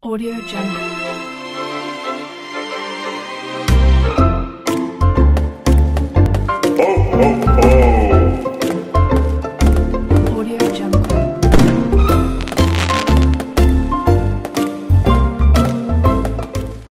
Audio Jungle. Oh, oh.